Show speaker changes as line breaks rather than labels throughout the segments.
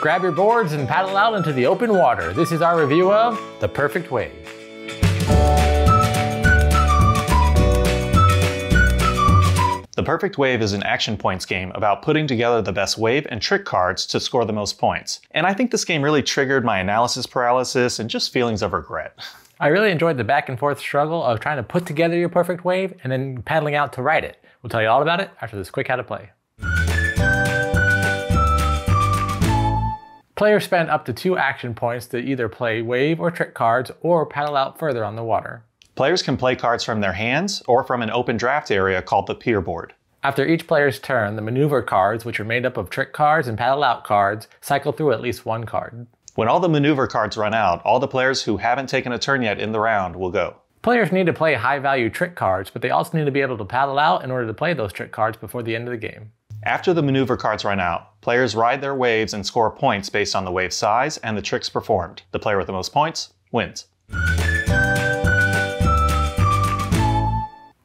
Grab your boards and paddle out into the open water. This is our review of The Perfect Wave.
The Perfect Wave is an action points game about putting together the best wave and trick cards to score the most points. And I think this game really triggered my analysis paralysis and just feelings of regret.
I really enjoyed the back and forth struggle of trying to put together your perfect wave and then paddling out to ride it. We'll tell you all about it after this quick how to play. Players spend up to two action points to either play wave or trick cards or paddle out further on the water.
Players can play cards from their hands or from an open draft area called the pier board.
After each player's turn, the maneuver cards, which are made up of trick cards and paddle out cards, cycle through at least one card.
When all the maneuver cards run out, all the players who haven't taken a turn yet in the round will go.
Players need to play high value trick cards, but they also need to be able to paddle out in order to play those trick cards before the end of the game.
After the maneuver cards run out, players ride their waves and score points based on the wave size and the tricks performed. The player with the most points wins.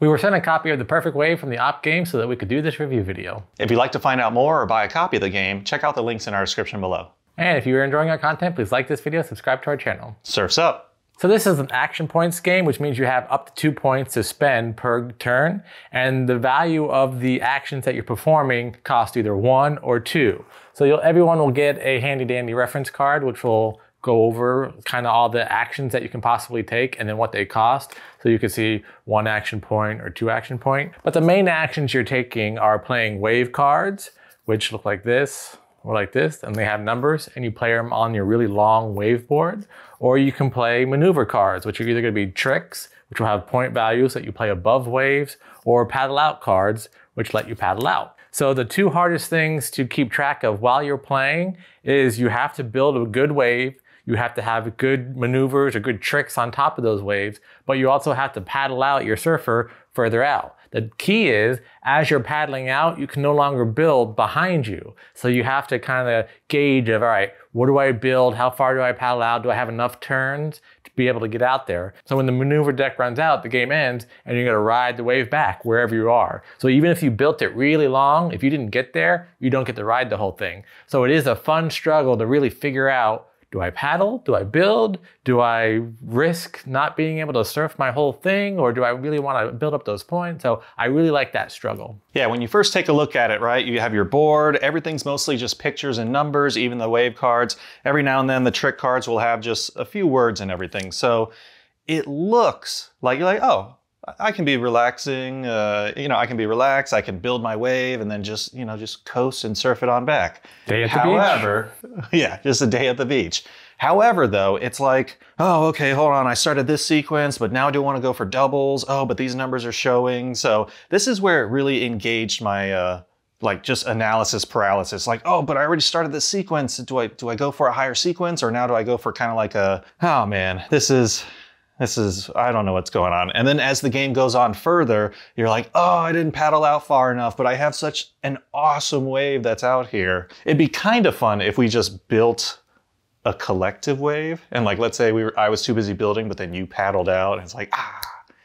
We were sent a copy of The Perfect Wave from the Op game so that we could do this review video.
If you'd like to find out more or buy a copy of the game, check out the links in our description below.
And if you are enjoying our content, please like this video, subscribe to our channel.
Surfs up!
So this is an action points game, which means you have up to two points to spend per turn, and the value of the actions that you're performing cost either one or two. So everyone will get a handy dandy reference card, which will go over kind of all the actions that you can possibly take and then what they cost. So you can see one action point or two action point. But the main actions you're taking are playing wave cards, which look like this or like this, and they have numbers, and you play them on your really long wave board. Or you can play maneuver cards, which are either gonna be tricks, which will have point values that you play above waves, or paddle out cards, which let you paddle out. So the two hardest things to keep track of while you're playing is you have to build a good wave you have to have good maneuvers or good tricks on top of those waves, but you also have to paddle out your surfer further out. The key is as you're paddling out, you can no longer build behind you. So you have to kind of gauge of, all right, what do I build? How far do I paddle out? Do I have enough turns to be able to get out there? So when the maneuver deck runs out, the game ends and you're gonna ride the wave back wherever you are. So even if you built it really long, if you didn't get there, you don't get to ride the whole thing. So it is a fun struggle to really figure out do I paddle? Do I build? Do I risk not being able to surf my whole thing? Or do I really want to build up those points? So I really like that struggle.
Yeah, when you first take a look at it, right, you have your board, everything's mostly just pictures and numbers, even the wave cards. Every now and then the trick cards will have just a few words and everything. So it looks like you're like, oh, I can be relaxing. Uh, you know, I can be relaxed. I can build my wave and then just you know just coast and surf it on back.
Day at the
However, beach. yeah, just a day at the beach. However, though, it's like, oh, okay, hold on. I started this sequence, but now I do want to go for doubles. Oh, but these numbers are showing. So this is where it really engaged my. Uh, like just analysis paralysis like oh but i already started this sequence do i do i go for a higher sequence or now do i go for kind of like a oh man this is this is, I don't know what's going on. And then as the game goes on further, you're like, oh, I didn't paddle out far enough, but I have such an awesome wave that's out here. It'd be kind of fun if we just built a collective wave. And like, let's say we were, I was too busy building, but then you paddled out and it's like, ah,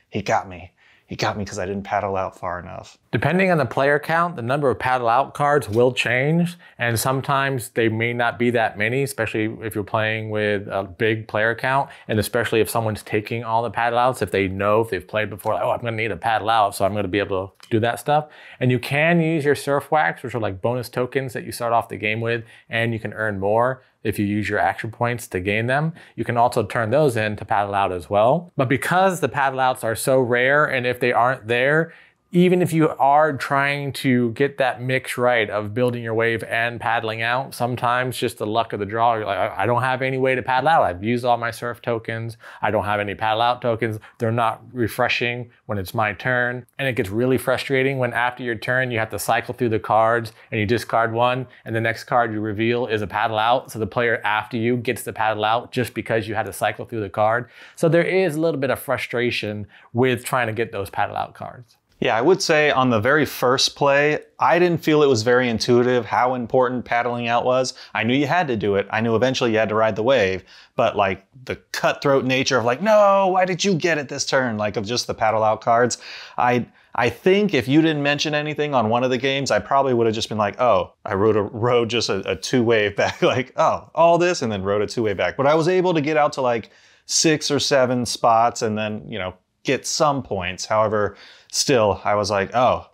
he got me he got me because I didn't paddle out far enough.
Depending on the player count, the number of paddle out cards will change, and sometimes they may not be that many, especially if you're playing with a big player count, and especially if someone's taking all the paddle outs, if they know, if they've played before, like, oh, I'm gonna need a paddle out, so I'm gonna be able to do that stuff. And you can use your surf wax, which are like bonus tokens that you start off the game with, and you can earn more if you use your action points to gain them. You can also turn those in to paddle out as well. But because the paddle outs are so rare and if they aren't there, even if you are trying to get that mix right of building your wave and paddling out, sometimes just the luck of the draw, you're like, I don't have any way to paddle out. I've used all my surf tokens. I don't have any paddle out tokens. They're not refreshing when it's my turn. And it gets really frustrating when after your turn, you have to cycle through the cards and you discard one and the next card you reveal is a paddle out. So the player after you gets the paddle out just because you had to cycle through the card. So there is a little bit of frustration with trying to get those paddle out cards.
Yeah, I would say on the very first play, I didn't feel it was very intuitive how important paddling out was. I knew you had to do it. I knew eventually you had to ride the wave, but like the cutthroat nature of like, no, why did you get it this turn? Like of just the paddle out cards. I I think if you didn't mention anything on one of the games, I probably would have just been like, oh, I rode a rode just a, a two wave back, like, oh, all this, and then rode a two wave back. But I was able to get out to like six or seven spots and then, you know, get some points. However, still, I was like, oh,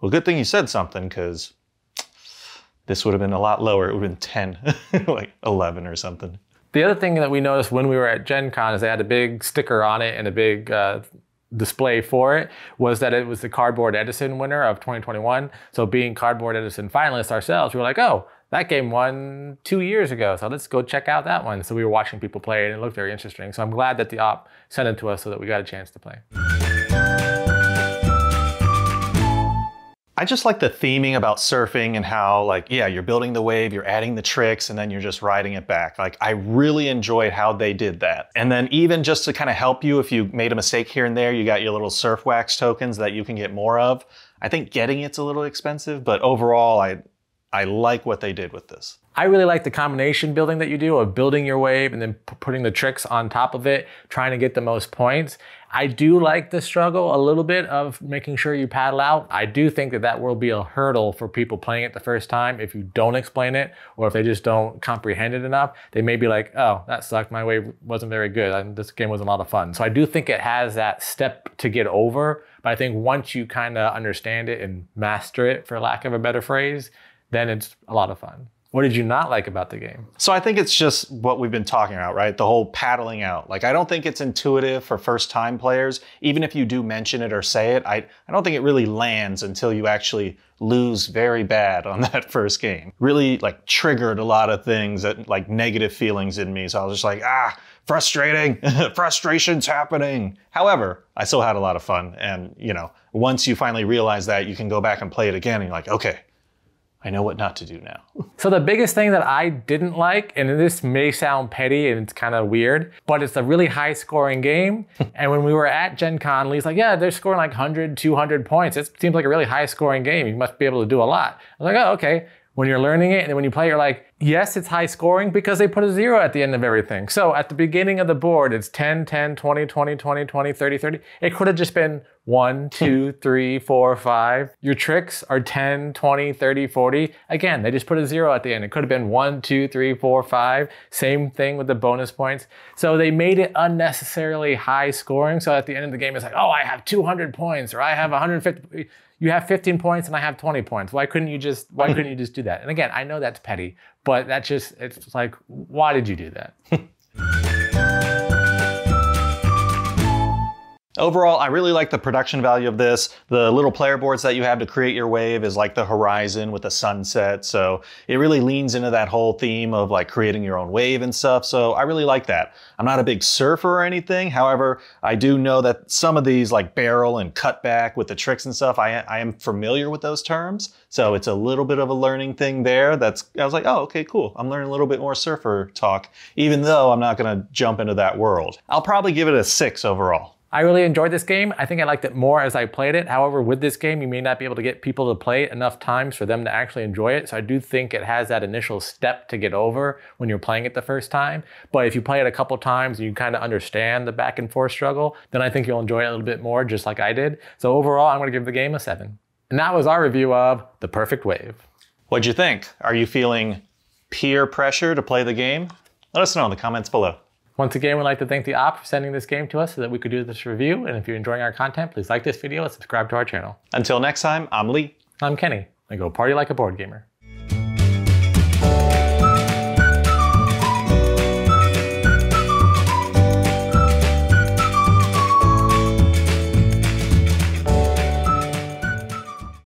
well, good thing you said something because this would have been a lot lower. It would have been 10, like 11 or something.
The other thing that we noticed when we were at Gen Con is they had a big sticker on it and a big uh, display for it was that it was the Cardboard Edison winner of 2021. So being Cardboard Edison finalists ourselves, we were like, oh, that game won two years ago. So let's go check out that one. So we were watching people play it and it looked very interesting. So I'm glad that the op sent it to us so that we got a chance to play.
I just like the theming about surfing and how like, yeah, you're building the wave, you're adding the tricks, and then you're just riding it back. Like I really enjoyed how they did that. And then even just to kind of help you if you made a mistake here and there, you got your little surf wax tokens that you can get more of. I think getting it's a little expensive, but overall I I like what they did with this.
I really like the combination building that you do of building your wave and then putting the tricks on top of it, trying to get the most points. I do like the struggle a little bit of making sure you paddle out. I do think that that will be a hurdle for people playing it the first time if you don't explain it or if they just don't comprehend it enough. They may be like, oh, that sucked. My wave wasn't very good. And this game was a lot of fun. So I do think it has that step to get over. But I think once you kind of understand it and master it, for lack of a better phrase, then it's a lot of fun. What did you not like about the game?
So I think it's just what we've been talking about, right? The whole paddling out. Like I don't think it's intuitive for first time players. Even if you do mention it or say it, I, I don't think it really lands until you actually lose very bad on that first game. Really like triggered a lot of things that like negative feelings in me. So I was just like, ah, frustrating, frustration's happening. However, I still had a lot of fun. And you know, once you finally realize that, you can go back and play it again and you're like, okay, I know what not to do now.
so the biggest thing that I didn't like, and this may sound petty and it's kind of weird, but it's a really high scoring game. and when we were at Gen Con, Lee's like, yeah, they're scoring like 100, 200 points. It seems like a really high scoring game. You must be able to do a lot. I was like, oh, okay when you're learning it and when you play, you're like, yes, it's high scoring because they put a zero at the end of everything. So at the beginning of the board, it's 10, 10, 20, 20, 20, 20, 30, 30. It could have just been 1, 2, 3, 4, 5. Your tricks are 10, 20, 30, 40. Again, they just put a zero at the end. It could have been 1, 2, 3, 4, 5. Same thing with the bonus points. So they made it unnecessarily high scoring. So at the end of the game, it's like, oh, I have 200 points or I have 150 you have 15 points and I have 20 points. Why couldn't you just why couldn't you just do that? And again, I know that's petty, but that's just it's like why did you do that?
Overall, I really like the production value of this. The little player boards that you have to create your wave is like the horizon with a sunset. So it really leans into that whole theme of like creating your own wave and stuff. So I really like that. I'm not a big surfer or anything. However, I do know that some of these like barrel and cutback with the tricks and stuff, I, I am familiar with those terms. So it's a little bit of a learning thing there. That's, I was like, oh, okay, cool. I'm learning a little bit more surfer talk, even though I'm not going to jump into that world. I'll probably give it a six overall.
I really enjoyed this game. I think I liked it more as I played it. However, with this game, you may not be able to get people to play it enough times for them to actually enjoy it. So I do think it has that initial step to get over when you're playing it the first time. But if you play it a couple times and you kind of understand the back and forth struggle, then I think you'll enjoy it a little bit more, just like I did. So overall, I'm going to give the game a seven. And that was our review of The Perfect Wave.
What'd you think? Are you feeling peer pressure to play the game? Let us know in the comments below.
Once again, we'd like to thank the op for sending this game to us so that we could do this review. And if you're enjoying our content, please like this video and subscribe to our channel.
Until next time, I'm Lee.
I'm Kenny. And go party like a board gamer.